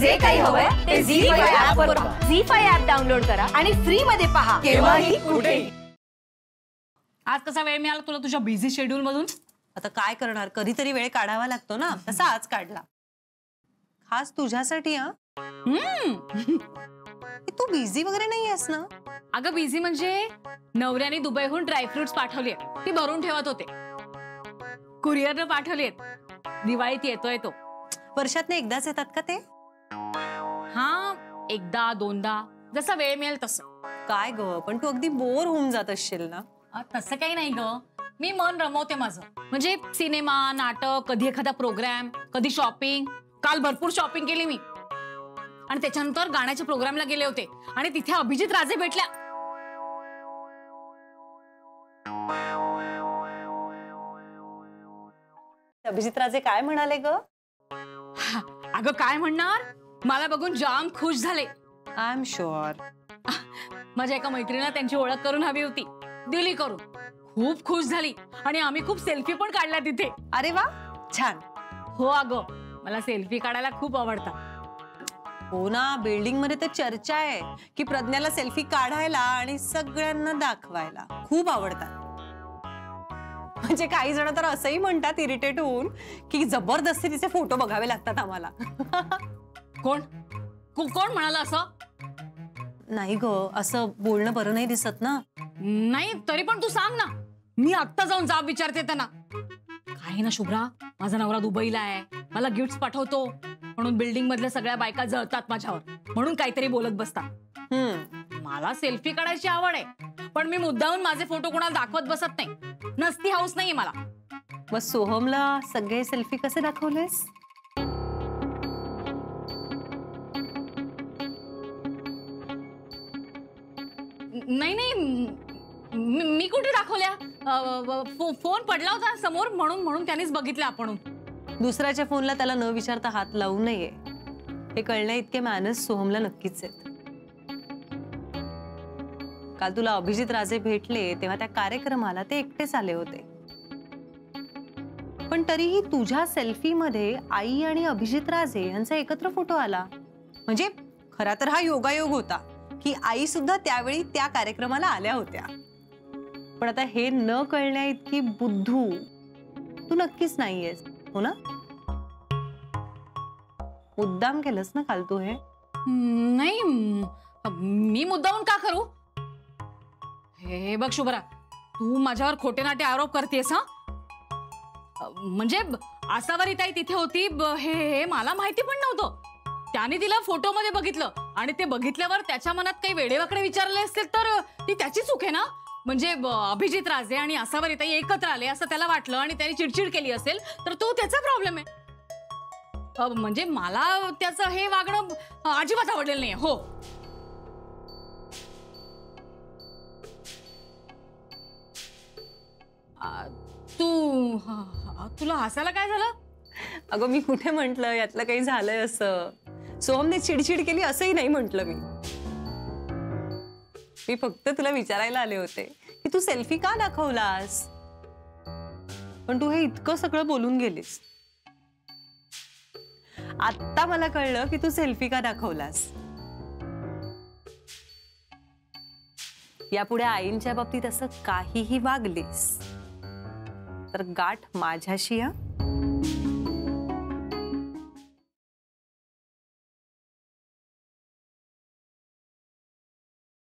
जे काही हवंय ते झी फाय ऍप वर झी फाय ऍप डाउनलोड करा आणि फ्री मध्ये पहा. केव्हाही कुठेही. आज कसा वेळ मिळाला तुला तुझ्या बिझी शेड्यूल मधून? आता काय करणार? कधीतरी वेळ काढावा लागतो ना? तसा आज काढला. खास तुझ्यासाठी हा? हम्म. तू बिझी वगैरे नाही आहेस ना? अगं बिझी म्हणजे नवऱ्याने दुबईहून ड्रायफ्रुट्स पाठवली ती भरून ठेवत होते. कुरिअरनं पाठवली दिवाळीत येतोय तो. वर्षात एकदाच येतात का ते? एकदा दोनदा जसा वेळ मिळेल तसं. काय ग? पण तू अगदी बोर होऊन जात असशील ना. तसं काही नाही ग. मी मन रमवते माझं. म्हणजे सिनेमा नाटक कधी एखादा प्रोग्राम कधी शॉपिंग. काल भरपूर शॉपिंग केली मी. आणि त्याच्यानंतर गाण्याच्या प्रोग्रामला गेले होते. आणि तिथे अभिजित राजे भेटल्या. अभिजित राजे काय म्हणाले ग? अगं काय म्हणणार? मला बघून जाम खुश झाले. आय एम शुअर माझ्या एका मैत्रिणीला त्यांची ओळख करून हवी होती. दिली करून. खूप खुश झाली. आणि आम्ही खूप सेल्फी पण काढल्या तिथे. अरे वा छान. हो अगं मला सेल्फी काढायला खूप आवडतात हो ना बिल्डिंगमध्ये तर चर्चा आहे की प्रज्ञाला सेल्फी काढायला आणि सगळ्यांना दाखवायला. खूप आवडतात. म्हणजे काही जण तर असंही म्हणतात इरिटेट होऊन की जबरदस्ती तिचे फोटो बघावे लागतात आम्हाला. कोण? कोण म्हणाला असं? नाही ग असं बोलणं बरं नाही दिसत ना. नाही तरी पण तू सांग ना. मी आत्ता जाऊन जाब विचारते त्यांना. काही ना शुभ्रा माझा नवरा दुबईला आहे. मला गिफ्ट पाठवतो. म्हणून बिल्डिंग मधल्या सगळ्या बायका जळतात माझ्यावर. म्हणून काहीतरी बोलत बसतात. मला सेल्फी काढायची आवड आहे. पण मी मुद्दाहून माझे फोटो कोणाला दाखवत बसत नाही. नसती हाऊस नाहीये मला. मग सोहमला सगळे सेल्फी कसे दाखवलेस? नाही नाही. मी कुठे दाखवल्या? फोन पडला होता समोर म्हणून म्हणून त्यानेच बघितलं आपण. दुसऱ्याच्या फोनला त्याला न विचारता हात लावू नये. हे कळण्या इतके मॅनस सोहमला नक्कीच आहेत. काल तुला अभिजित राजे भेटले तेव्हा त्या कार्यक्रमाला ते एकटेच आले होते. पण तरीही तुझ्या सेल्फीमध्ये आई आणि अभिजित राजे यांचा एकत्र फोटो आला. म्हणजे खरा तर हा योगायोग होता. की आई सुद्धा त्यावेळी त्या कार्यक्रमाला आल्या होत्या. पण आता हे न कळण्या इतकी बुद्धू तू नक्कीच नाहीयेस हो ना? मुद्दाम केलंस ना काल तू हे? नाही मी मुद्दाहून का करू? हे बघ शुभरा तू माझ्यावर खोटे नाटे आरोप करतेस हा? म्हणजे आसावरी ताई तिथे होती ब- हे हे मला माहिती पण नव्हतं. त्याने तिला फोटो मध्ये बघितलं. आणि ते बघितल्यावर त्याच्या मनात काही वेडेवाकडे विचारले असतील तर ती त्याची चूक आहे ना? म्हणजे अभिजित राजे आणि आसावरी ताई एकत्र आले असं त्याला वाटलं आणि त्याने चिडचिड केली असेल तर तो त्याचा प्रॉब्लेम आहे. म्हणजे मला त्याचं हे वागणं अजिबात आवडलेलं नाही हो. तू तुला हसायला काय झालं? अगं मी कुठे म्हंटल? यातलं काही झालंय असं. सोहमने चिडचिड केली असंही नाही म्हंटल मी. मी फक्त तुला विचारायला आले होते की तू सेल्फी का दाखवलास? पण तू हे इतकं सगळं बोलून गेलीस. आत्ता मला कळलं की तू सेल्फी का दाखवलास. यापुढे आईंच्या बाबतीत असं काहीही वागलीस तर गाठ माझ्याशी हा?